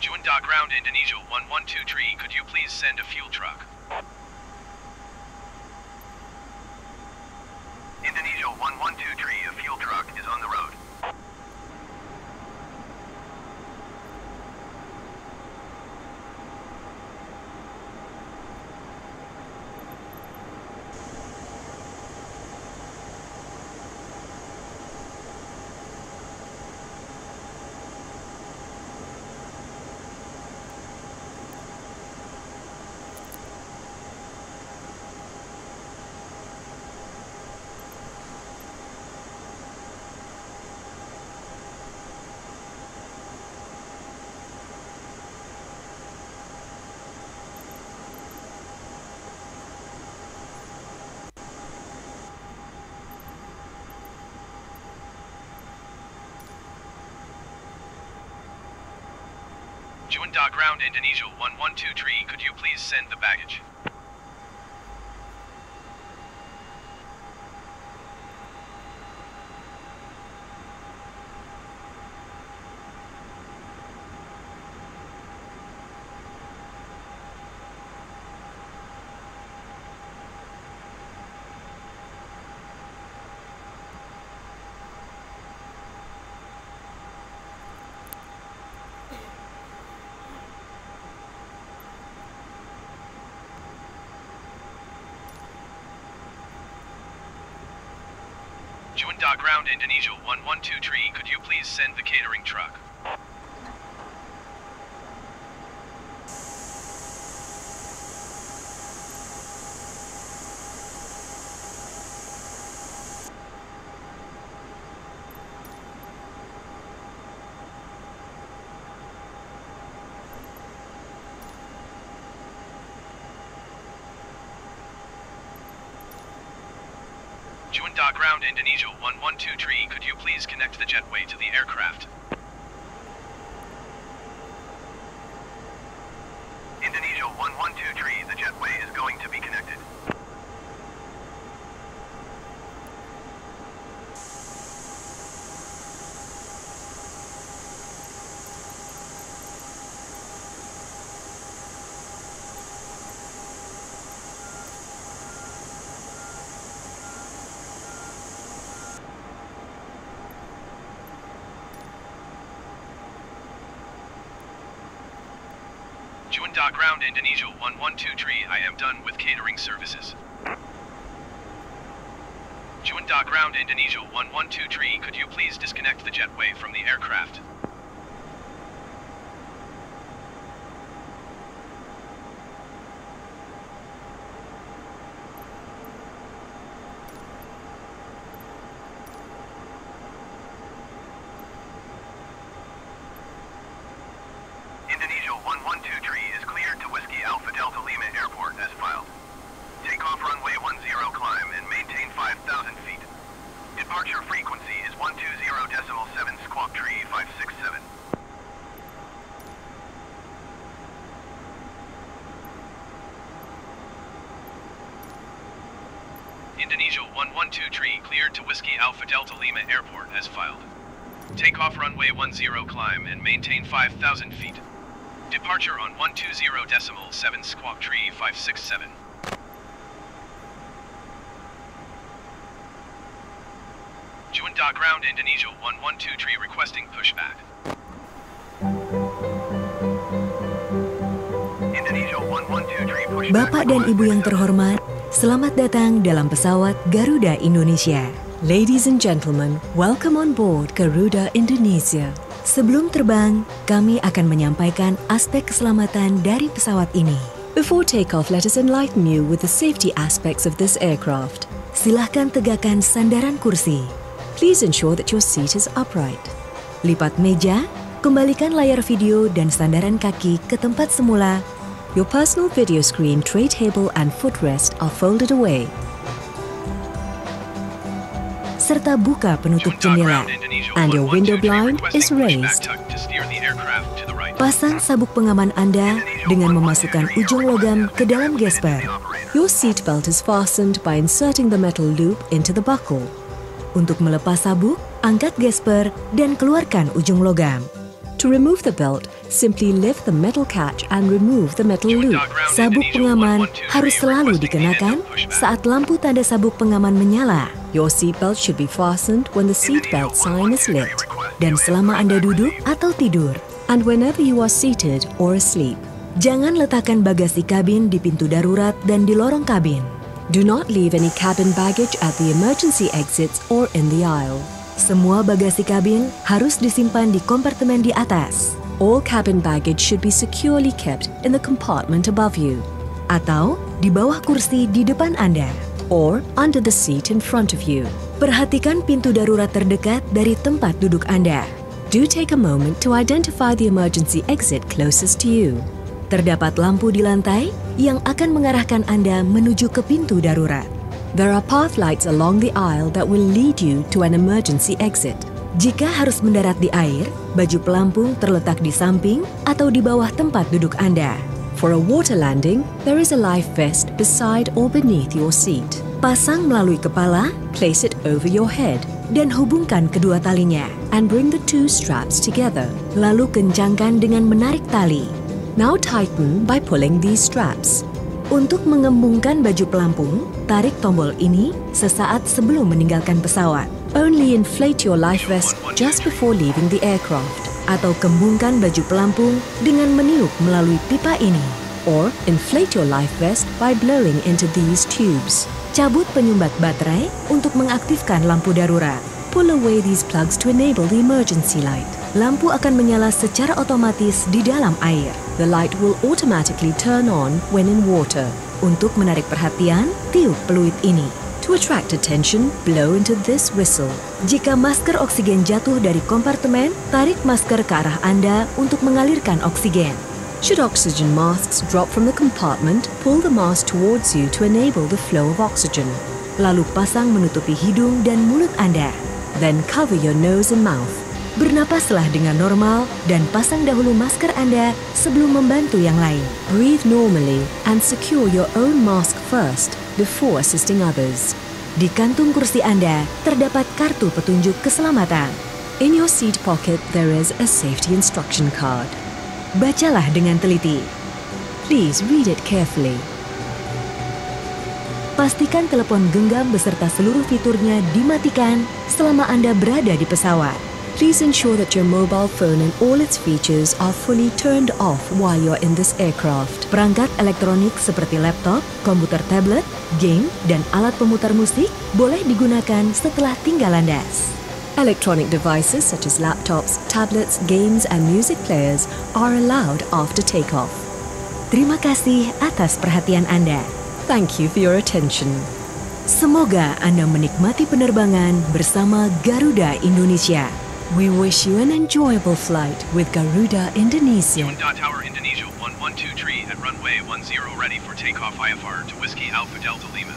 Juandah Ground Indonesia 1123, could you please send a fuel truck? Indonesia 113. One round Indonesia 112 tree, could you please send the baggage? Juanda Ground, Indonesia 1123, could you please send the catering truck? Ground Indonesia 112 tree, could you please connect the jetway to the aircraft? Tujuan Da Ground, Indonesia 1123. I am done with catering services. Juan Ground, Indonesia 1123. Could you please disconnect the jetway from the aircraft? Indonesia 1123 cleared to Whiskey Alpha Delta Lima Airport as filed. Take off runway 10 climb and maintain 5,000 feet. Departure on one two zero decimal seven squawk tree 567. Juanda ground Indonesia 1123 requesting pushback. Bapak dan Ibu yang terhormat, Selamat datang dalam pesawat Garuda Indonesia. Ladies and gentlemen, welcome on board Garuda Indonesia. Sebelum terbang, kami akan menyampaikan aspek keselamatan dari pesawat ini. Before takeoff, let us enlighten you with the safety aspects of this aircraft. Silahkan tegakkan sandaran kursi. Please ensure that your seat is upright. Lipat meja, kembalikan layar video dan sandaran kaki ke tempat semula Your personal video screen, tray table and footrest are folded away. Serta buka penutup jendela. And your window blind is raised. Pasang sabuk pengaman Anda dengan memasukkan ujung logam ke dalam gesper. Your seat belt is fastened by inserting the metal loop into the buckle. Untuk melepas sabuk, angkat gesper dan keluarkan ujung logam. To remove the belt, Simply lift the metal catch and remove the metal loop. Sabuk pengaman harus selalu dikenakan saat lampu tanda sabuk pengaman menyala. Your seatbelt should be fastened when the seatbelt sign is lit. Dan selama Anda duduk atau tidur, and whenever you are seated or asleep. Jangan letakkan bagasi kabin di pintu darurat dan di lorong kabin. Do not leave any cabin baggage at the emergency exits or in the aisle. Semua bagasi kabin harus disimpan di kompartemen di atas all cabin baggage should be securely kept in the compartment above you atau di bawah kursi di depan Anda or under the seat in front of you. Perhatikan pintu darurat terdekat dari tempat duduk Anda. Do take a moment to identify the emergency exit closest to you. Terdapat lampu di lantai yang akan mengarahkan Anda menuju ke pintu darurat. There are path lights along the aisle that will lead you to an emergency exit. Jika harus mendarat di air, baju pelampung terletak di samping atau di bawah tempat duduk Anda. For a water landing, there is a life vest beside or beneath your seat. Pasang melalui kepala, place it over your head, dan hubungkan kedua talinya. And bring the two straps together. Lalu kencangkan dengan menarik tali. Now tighten by pulling these straps. Untuk mengembungkan baju pelampung, tarik tombol ini sesaat sebelum meninggalkan pesawat. Only inflate your life vest just before leaving the aircraft. Atau kembungkan baju pelampung dengan meniup melalui pipa ini. Or inflate your life vest by blowing into these tubes. Cabut penyumbat baterai untuk mengaktifkan lampu darurat. Pull away these plugs to enable the emergency light. Lampu akan menyala secara otomatis di dalam air. The light will automatically turn on when in water. Untuk menarik perhatian, tiup peluit ini. To attract attention, blow into this whistle. Jika masker oksigen jatuh dari kompartemen, tarik masker ke arah Anda untuk mengalirkan oksigen. Should oxygen masks drop from the compartment, pull the mask towards you to enable the flow of oxygen. Lalu pasang menutupi hidung dan mulut Anda. Then cover your nose and mouth. Bernapaslah dengan normal dan pasang dahulu masker Anda sebelum membantu yang lain. Breathe normally and secure your own mask first before assisting others. Di kantung kursi Anda terdapat kartu petunjuk keselamatan. In your seat pocket there is a safety instruction card. Bacalah dengan teliti. Please read it carefully. Pastikan telepon genggam beserta seluruh fiturnya dimatikan selama Anda berada di pesawat please ensure that your mobile phone and all its features are fully turned off while you're in this aircraft. Perangkat elektronik seperti laptop, komputer tablet, game, dan alat pemutar musik boleh digunakan setelah tinggal landas. Electronic devices such as laptops, tablets, games, and music players are allowed after takeoff. Terima kasih atas perhatian Anda. Thank you for your attention. Semoga Anda menikmati penerbangan bersama Garuda Indonesia. We wish you an enjoyable flight with Garuda Indonesia. Tower Indonesia 1123 at runway 10 ready for takeoff IFR to Whiskey Alpha Delta Lima.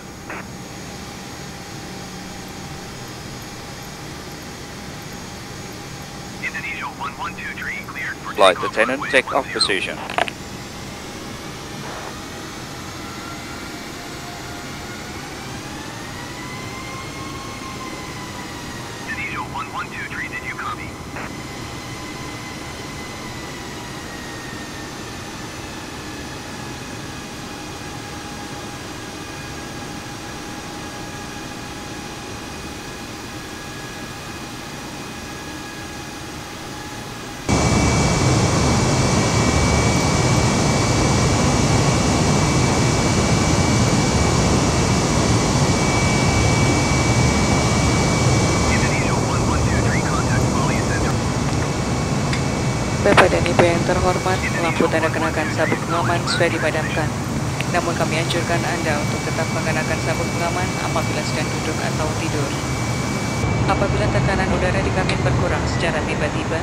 Indonesia 1123 cleared for Flight attendant take off position. sudah dipadamkan. Namun kami anjurkan Anda untuk tetap mengenakan sabuk pengaman apabila sedang duduk atau tidur. Apabila tekanan udara di kabin berkurang secara tiba-tiba,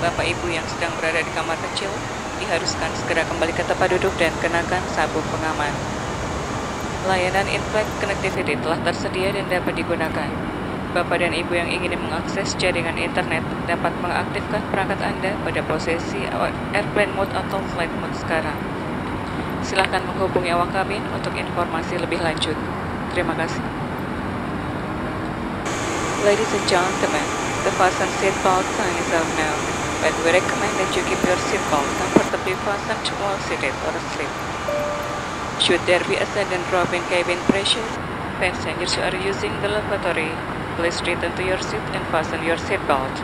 Bapak Ibu yang sedang berada di kamar kecil diharuskan segera kembali ke tempat duduk dan kenakan sabuk pengaman. Layanan Inflight Connectivity telah tersedia dan dapat digunakan. Bapak dan Ibu yang ingin mengakses jaringan internet dapat mengaktifkan perangkat Anda pada posisi airplane mode atau flight mode sekarang silahkan menghubungi awak kabin untuk informasi lebih lanjut. Terima kasih. Ladies and gentlemen, the fasten seatbelt is are now, but we recommend that you keep your seatbelt comfortably fastened while seated or asleep. Should there be a sudden drop in cabin pressure, passengers who are using the lavatory, please return to your seat and fasten your seatbelt.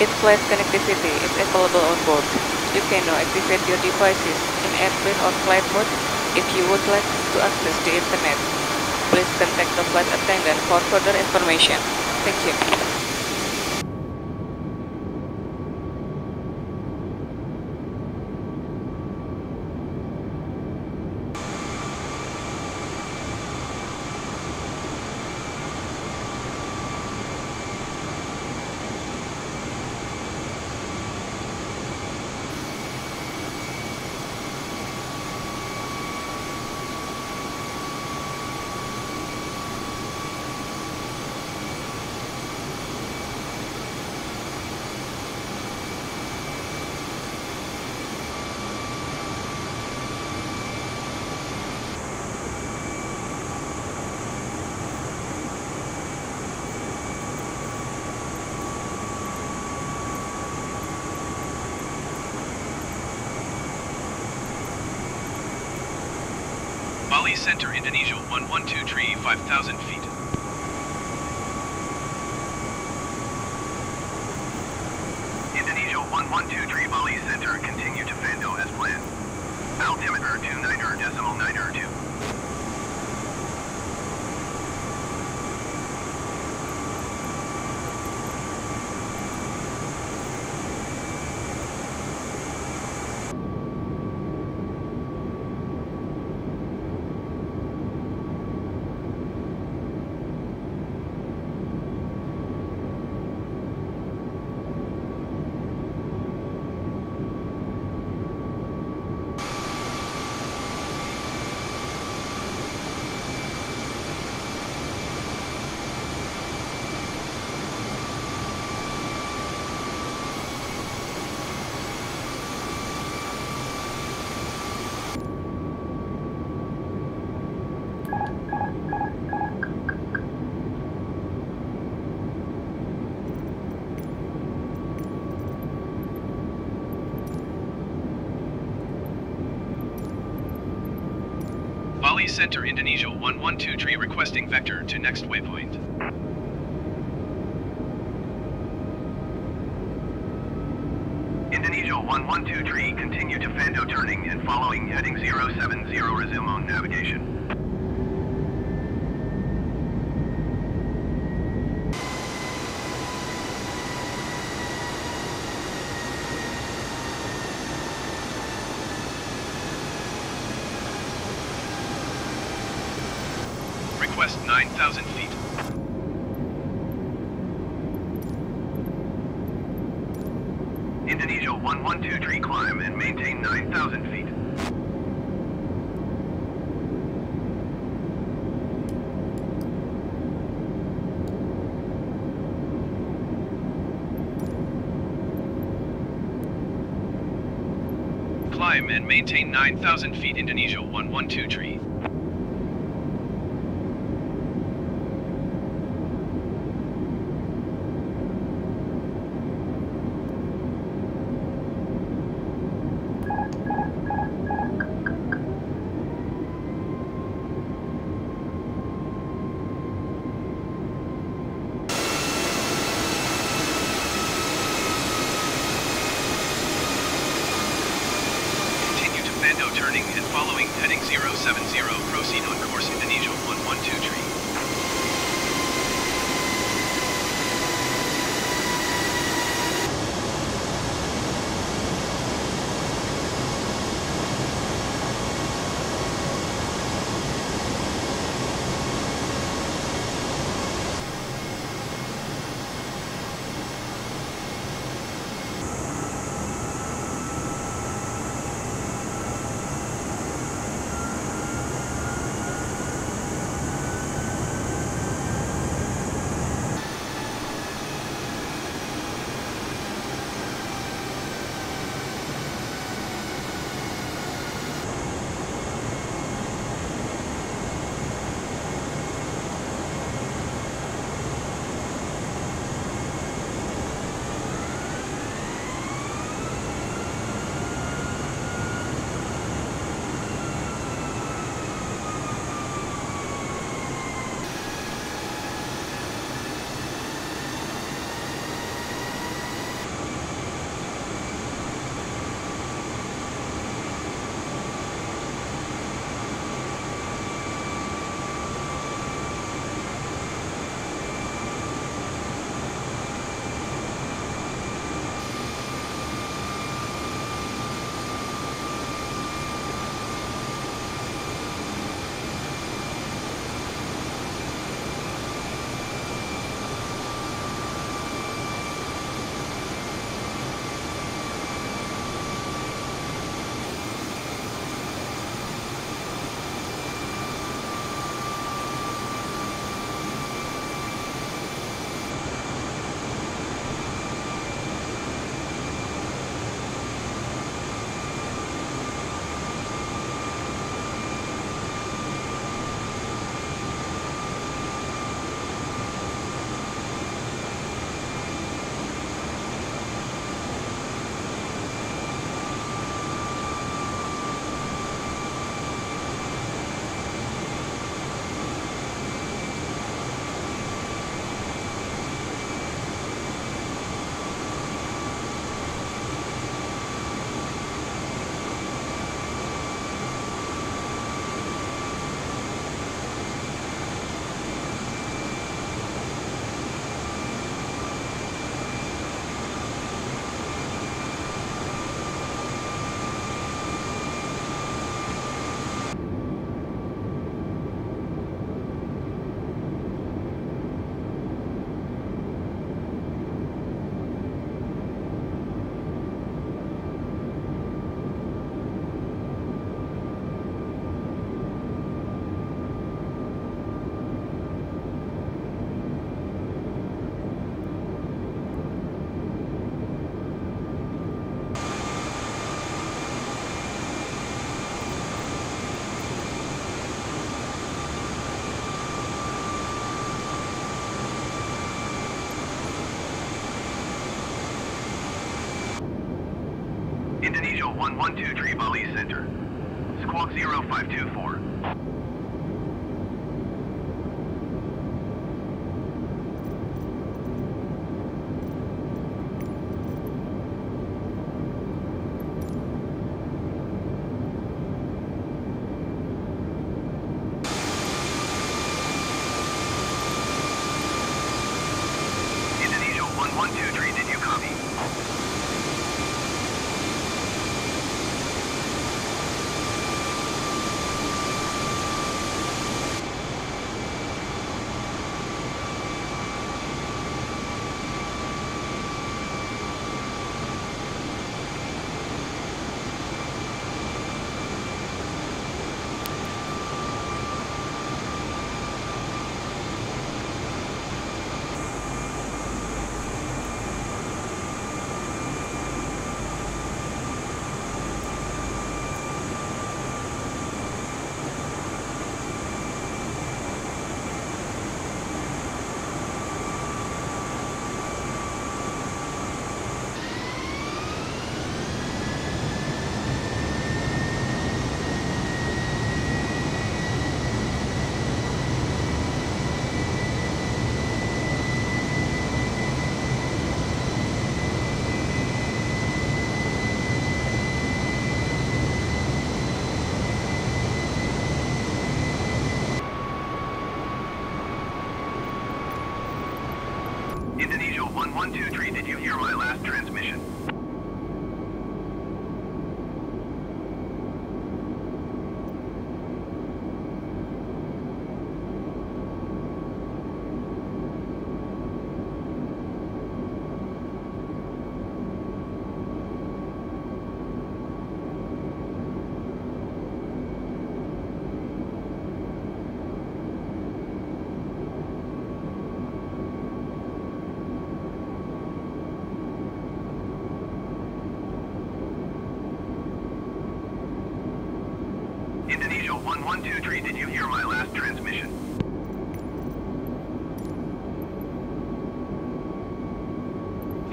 If flight connectivity is available on board, you can now activate your devices airplane or flight mode if you would like to access the internet. Please contact the flight attendant for further information. Thank you. Please center Indonesia 1123, 5000 Center Indonesia one one two three, requesting vector to next waypoint. Indonesia one one two three, continue to Fando turning and following heading 070 resume on navigation. 9,000 feet. Climb and maintain 9,000 feet Indonesia 112 tree. 1123 Bali Center. Squawk 0524.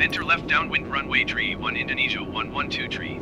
Enter left downwind runway tree 1 Indonesia 112 tree.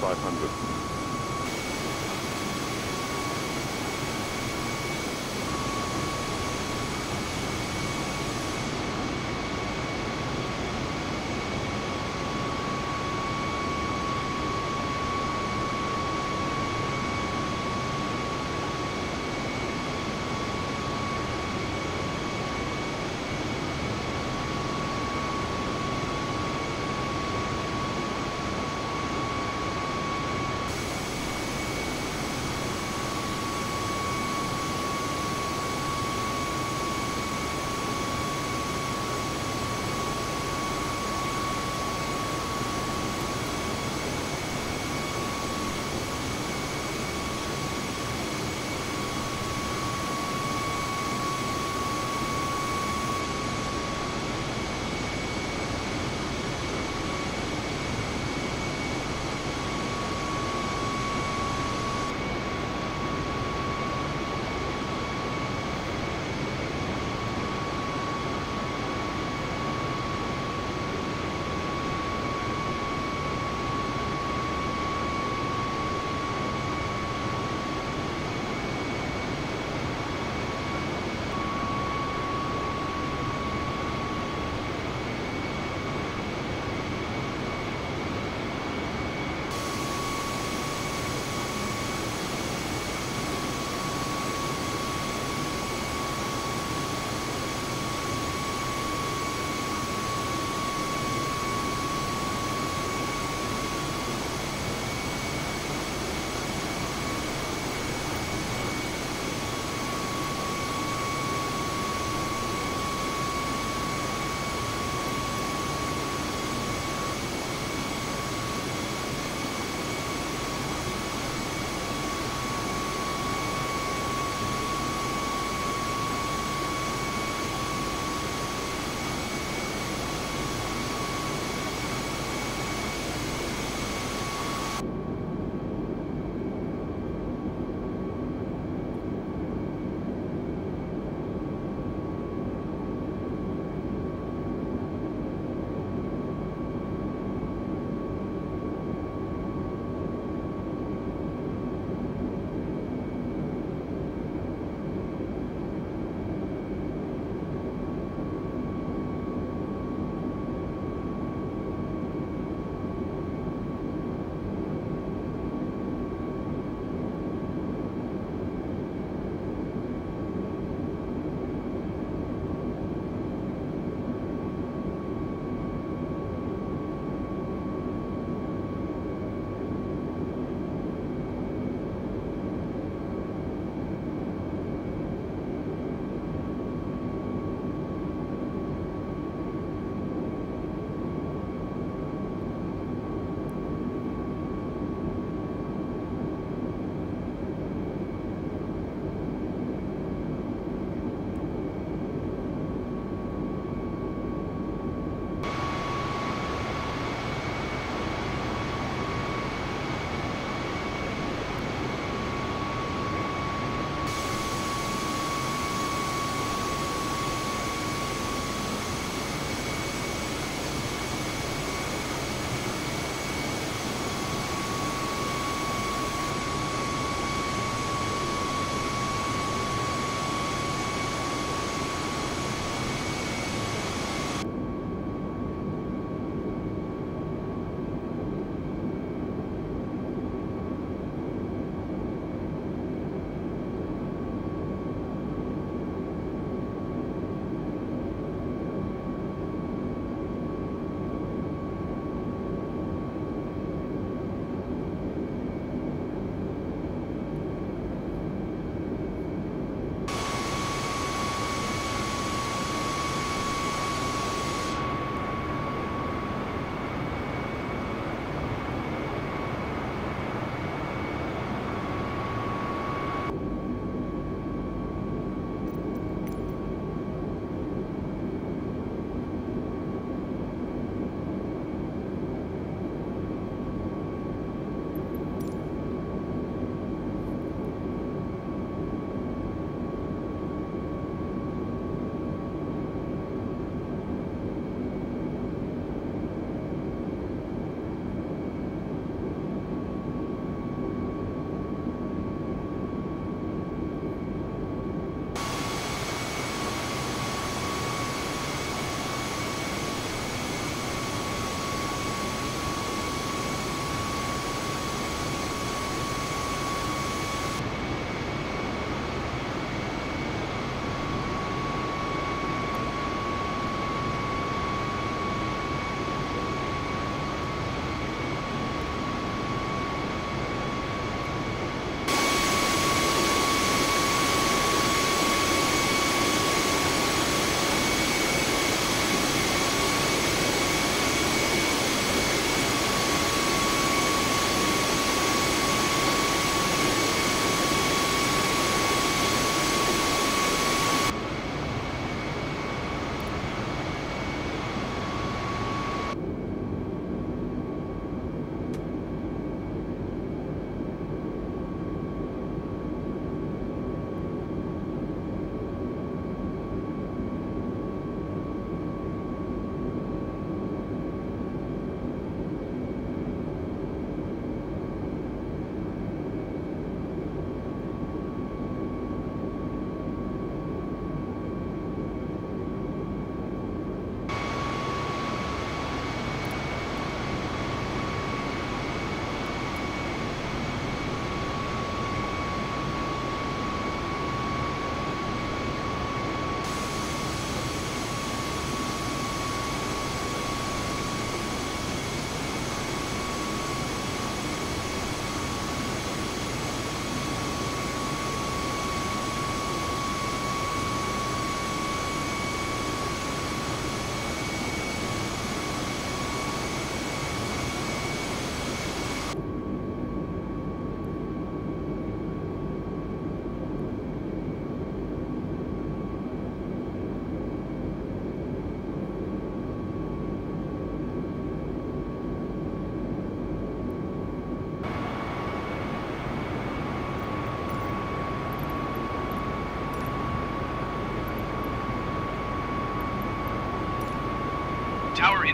500.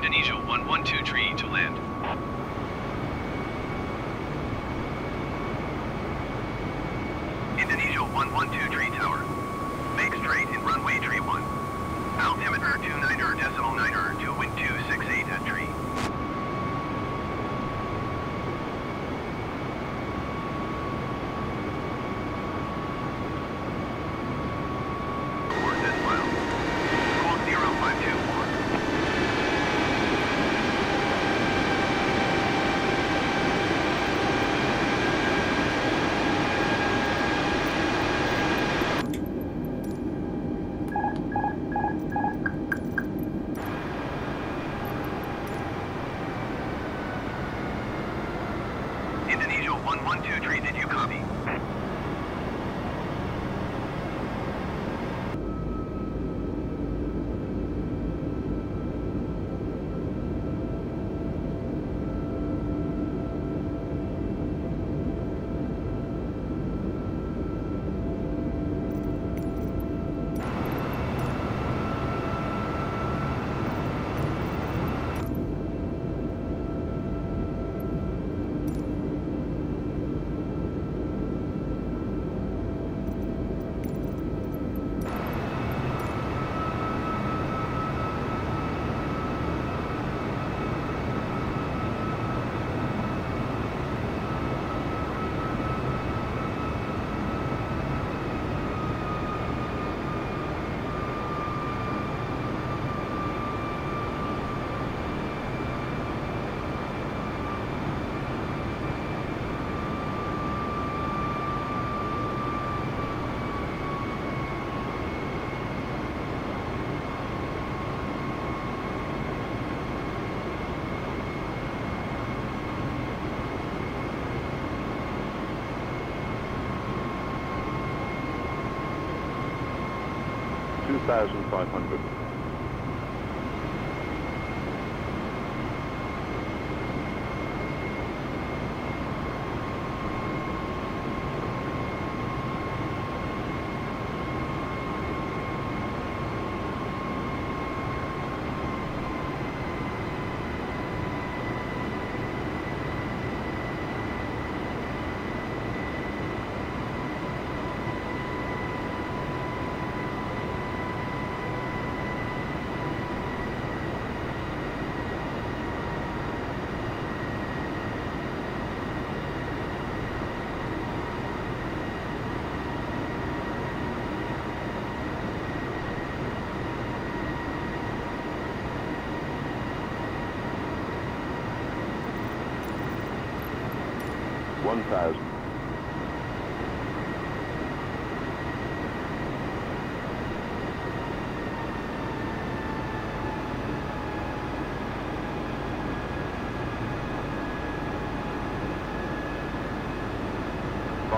Indonesia 112 tree to land. Thousand five.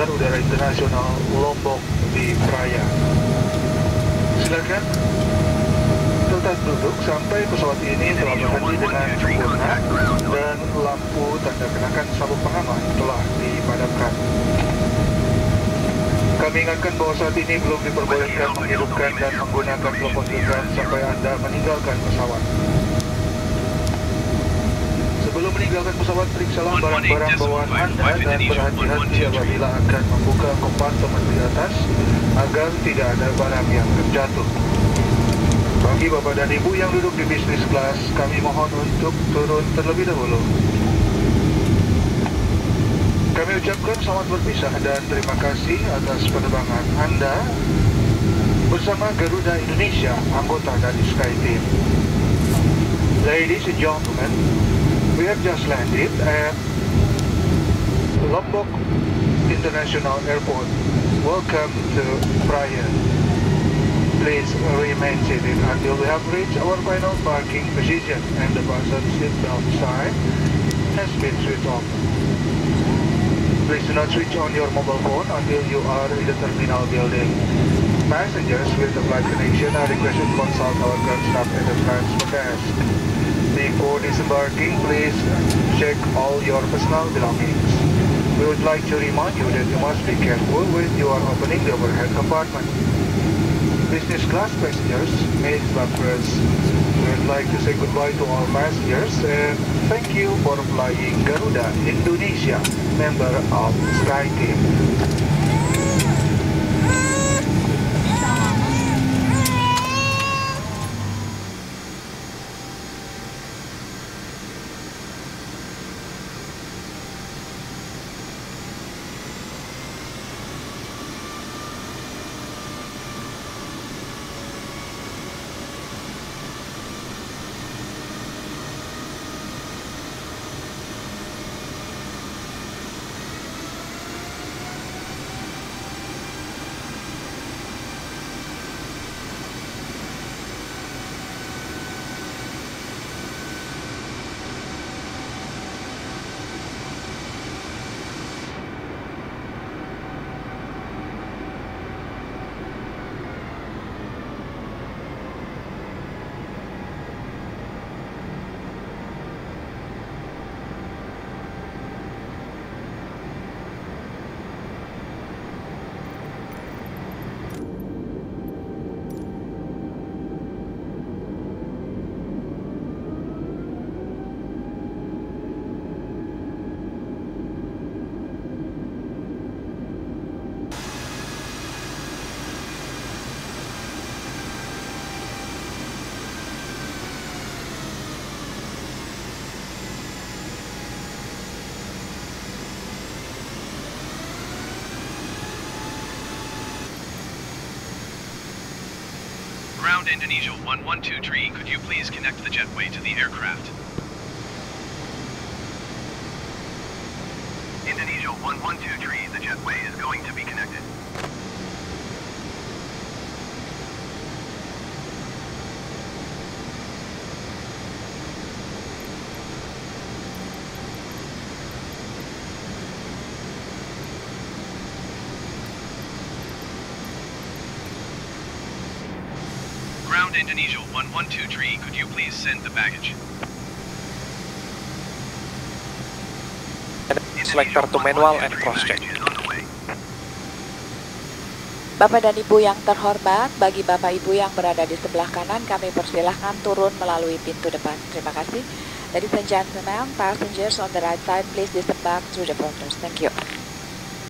Bandar Udara Internasional Lombok di Praia. Silakan tetap duduk sampai pesawat ini telah berhenti dengan sempurna dan lampu tanda kenakan sabuk pengaman telah dipadamkan. Kami ingatkan bahwa saat ini belum diperbolehkan menghidupkan dan menggunakan telepon genggam sampai Anda meninggalkan pesawat meninggalkan pesawat, periksalah barang-barang bawaan Anda dan berhati-hati apabila akan membuka kompartemen di atas agar tidak ada barang yang terjatuh. Bagi Bapak dan Ibu yang duduk di bisnis kelas, kami mohon untuk turun terlebih dahulu. Kami ucapkan selamat berpisah dan terima kasih atas penerbangan Anda bersama Garuda Indonesia, anggota dari SkyTeam. Ladies and gentlemen, we have just landed at Lombok International Airport. Welcome to Praia. Please remain seated until we have reached our final parking position and the person seatbelt sign has been switched off. Please do not switch on your mobile phone until you are in the terminal building. Passengers with a flight connection are requested to consult our ground staff at the transfer desk. Before disembarking, please check all your personal belongings. We would like to remind you that you must be careful when you are opening the overhead compartment. Business class passengers may first. We would like to say goodbye to all passengers and thank you for flying Garuda Indonesia, member of SkyTeam. Ground Indonesia 1123, could you please connect the jetway to the aircraft? Indonesia 1123, the jetway is going to be connected. send the baggage. Selector to manual and cross check. Bapak dan Ibu yang terhormat, bagi Bapak Ibu yang berada di sebelah kanan, kami persilahkan turun melalui pintu depan. Terima kasih. Ladies and gentlemen, passengers on the right side, please disembark through the portals. Thank you.